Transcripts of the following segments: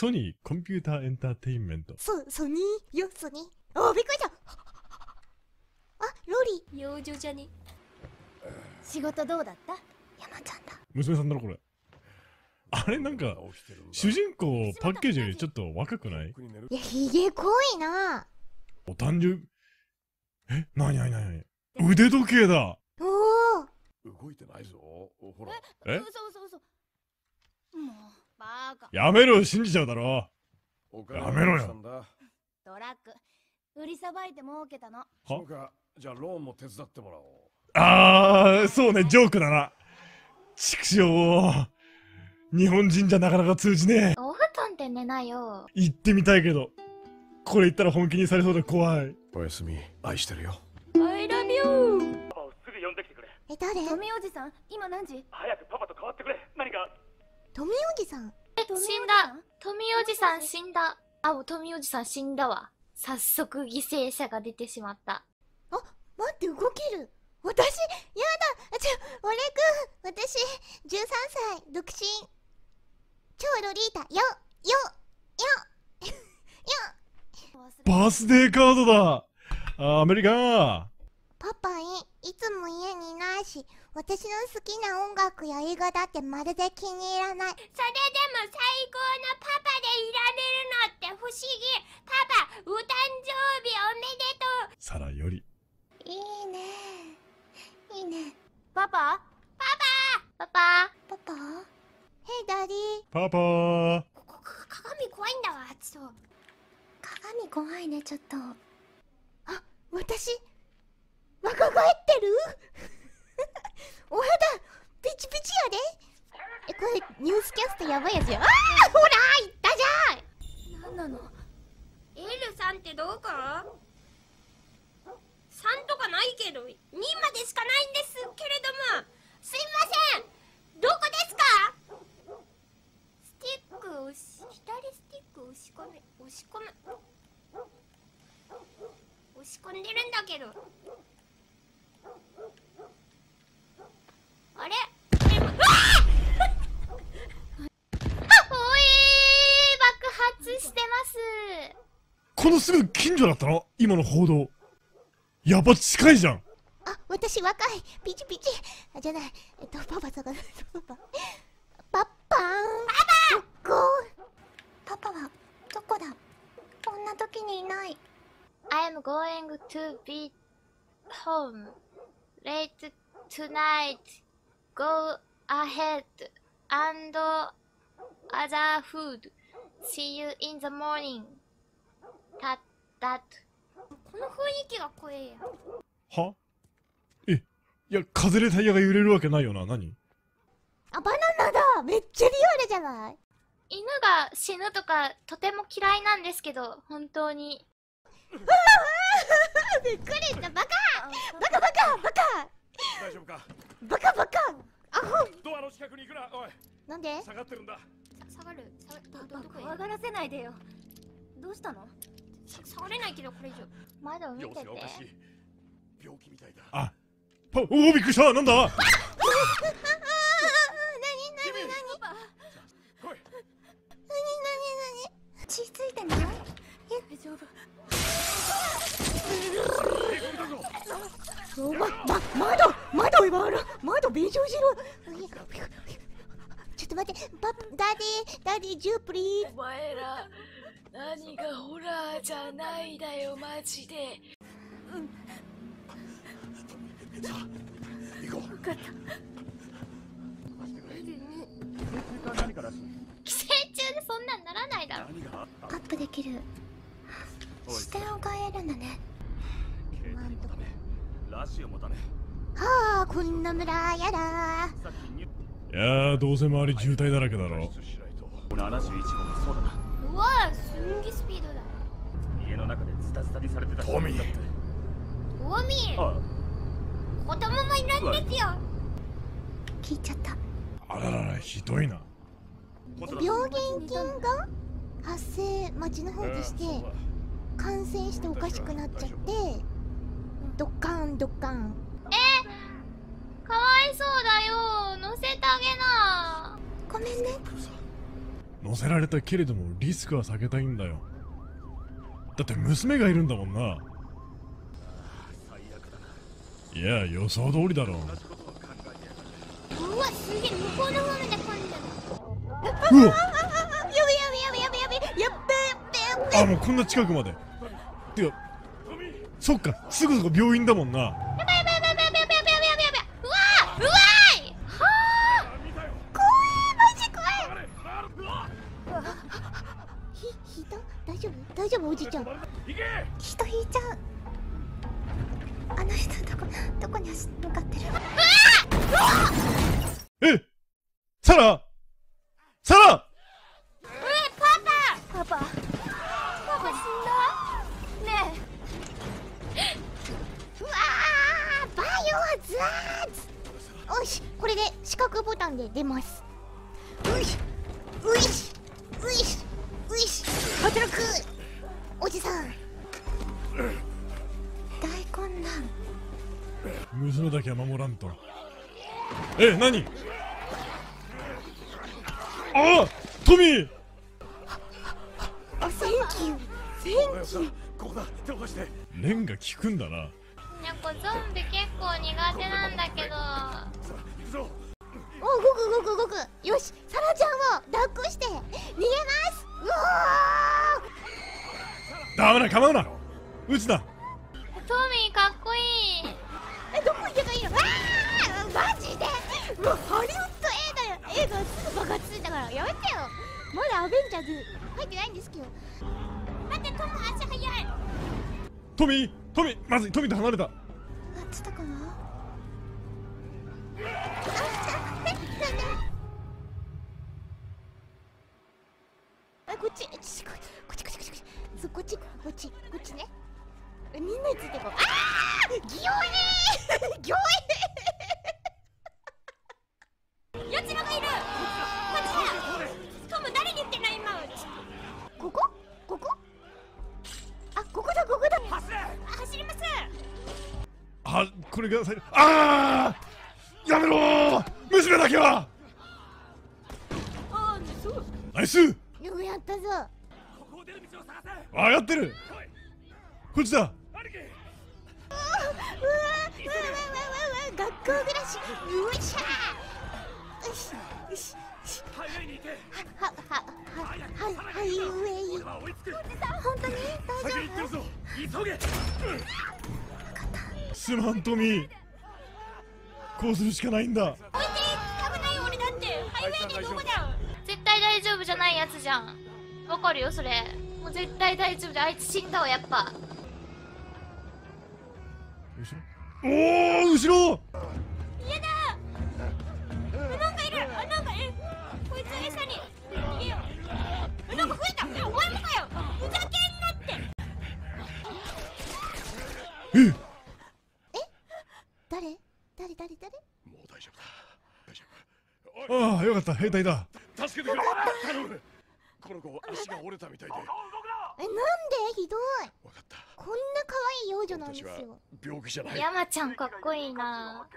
ソニーコンピューターエンターテインメント。ソ、ソニー？よ、ソニー？おー、びっくりした。あ、ロリ。養女じゃね仕事どうだった？山ちゃんだ。娘さんだろ、これ。あれなんか、主人公パッケージよりちょっと若くない？いや、ひげ濃いな。お誕生え？なになになに腕時計だおお。動いてないぞ。ほら。え？嘘嘘嘘もうやめろ信じちゃうだろお金やめろよどうしたんだトラック売りさばいて儲けたのそうか。じゃあローンも手伝ってもらおう。あー、そうね、ジョークだな。畜生。日本人じゃなかなか通じねえ。お布団で寝なよ行ってみたいけど。これ言ったら本気にされそうで怖い。おやすみ。愛してるよ。I love you すぐ呼んできてくれえ、誰？富おじさん今何時？早くパパと変わってくれ何か富おじさん。死んだ富おじさん死んだあもう富おじさん死んだわ早速犠牲者が出てしまったあ、待って、動ける。私、やだ。ちょ、俺くん。私、13歳、独身。超ロリータ、よ、よ、よ、よ。バースデーカードだあアメリカパパい、いつも私の好きな音楽や映画だってまるで気に入らない。それでも最高のパパでいられるのって不思議パパお誕生日おめでとうサラより。いいね。いいね。パパ？パパ？パパ？パパ？ヘイダディパパー。ここか鏡怖いんだわちょっと鏡怖いね、ちょっと。あ、私、若返ってるお肌、ピチピチやでえ、これ、ニュースキャストやばいやつや。あーほら言ったじゃん。なんなの？L さんってどうか ?3 とかないけど2までしかないんですけれども。すいません。どこですか？スティックをし左スティックを押し込め押し込む押し込んでるんだけどあれでもうわあおい爆発してますこのすぐ近所だったの？今の報道。やば近いじゃん。あ、私若い。ピチピチ。あ、じゃない。えっと、パパとか、パパ。パッパーン。パパパパは、どこだ？こんな時にいない。I am going to be home late tonight. Go ahead and other food. See you in the morning. たったとこの雰囲気が怖えや。はえ、いや、風でタイヤが揺れるわけないよな。何あ、バナナだめっちゃリアルじゃない犬が死ぬとかとても嫌いなんですけど、本当に。びっくりしたバカバカバカバカ大丈夫かバカバカアホドアの近くに行くな。おい。なんで下がってるんだ。下がる下がるどどこ怖がらせないでよどうしたのさ下がれないけどこれ以上窓見様てて子がおかしい。病気みたいだ。あ、パ、おお、びっくりしたなんだ？なになになに。なになに血ついてない大丈夫おま、ま、窓窓今ある窓便乗しろちょっと待って、パダディ、ダディ、ジュープリーお前ら何がホラーじゃないだよマジで。行こう。何からしい寄生虫でそんなんならないだろアップできる。視点を変えるんだね。ラジオもダメはあ、こんな村やだ。いやー、どうせ周り渋滞だらけだろ。外出しないと。71号もそうだなうわすんげスピードだ。家の中でズタズタにされてたトミー。だってトミー。あ子供もいるんですよ。聞いちゃった。あららら、ひどいな。病原菌が発生町の方でして感染しておかしくなっちゃってドッカンドッカン。かわいそうだよ。乗せてあげな。ごめんね乗せられたけれどもリスクは避けたいんだよ。だって娘がいるんだもんな。いや予想通りだろ。うわすげえ向こうの方までうわ。やべやべやべやべやべやべ。あもうこんな近くまで。てかそっかすぐそこ病院だもんな。丈夫おじいちゃん。人引いちゃう。あの人どこどこに走向かってる。えサラ！サラ！パパ！パパ死んだ？ねえ。うわー！バイオハザードよしこれで四角ボタンで出ます娘だけは守らんと。え何？あトミー！あセンキュー。センお前さんここだ手を貸してレンが効くんだな。ーにゃこゾンビ結構苦手なんだけど。さあ行くぞお動く動く動く。よしサラちゃんを抱っこして。逃げます。うおダメだ構うな。撃つなやめてよ。まだアベンジャーズ入ってないんですけど。待ってトム足速い。あトミートミーまずいトミーと離れた。っつったかな？あこっちちここっちこっちこっちこっちこっちこっちこっちね。えみんなについてこう。ああギョエーあこれが最後ああやめろー。娘だけは。ナイス。よくやったぞ。ここを出る。道を探せ上がってるこっちだ兄貴うわうわうわうわうわ学校暮らしうっしゃすまんトミー。こうするしかないんだ。夫置いて危ない俺だってハイウェイでどこだ絶対大丈夫じゃないやつじゃん。わかるよそれ。もう絶対大丈夫であいつ死んだわやっぱ。後ろ？おお後ろ！嫌だ。なんかいる。あなんかえこいつ餌に。逃げよう。えなんか増えた。えお前もかよ。ふざけんなって。え誰誰誰誰もう大丈夫だ。大丈夫。ああよかった。兵隊だ。助けてくれ。頼む。この子足が折れたみたいで。えなんで？ひどい。分かった。こんな可愛い幼女なんですよ。病気じゃない。山ちゃんかっこいいな。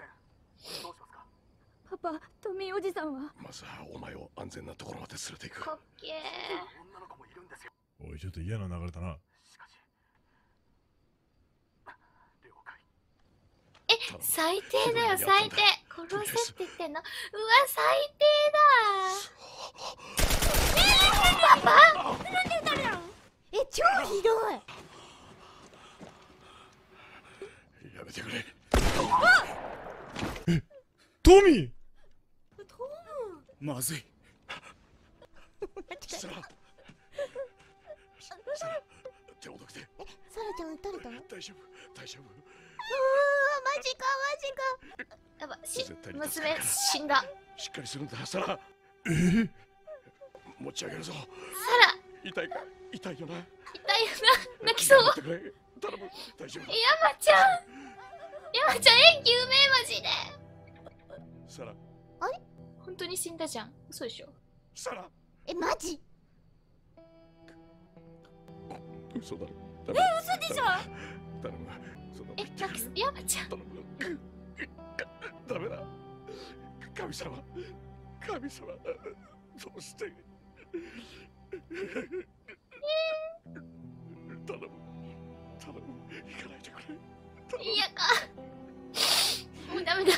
パパトミーおじさんは？まずはお前を安全なところまで連れて行く。かっけえおいちょっと嫌な流れだなえ最低だよ最低。殺せって言ってんの？うわ最低だ。パパえ超ひどい。やめてくれ。トミー！まずい。さら。さら。手をどけて。サラちゃん撃たれた？大丈夫大丈夫。マジかマジか。やばし娘死んだ。しっかりするんだ。さらえー、持ち上げるぞ。さら痛いか？痛いよな。痛いよな。泣きそう。頼む。大丈夫だ。山ちゃん。山ちゃん演技うめえマジでさら本当に死んだじゃん。嘘でしょ。さらえマジ？嘘だろ。え嘘でしょ。頼むそんなことえ言ってくれ泣き山ちゃん。ダメだ。神様。神様。どうして。頼む。頼む。行かないでくれ。嫌かもうダメだ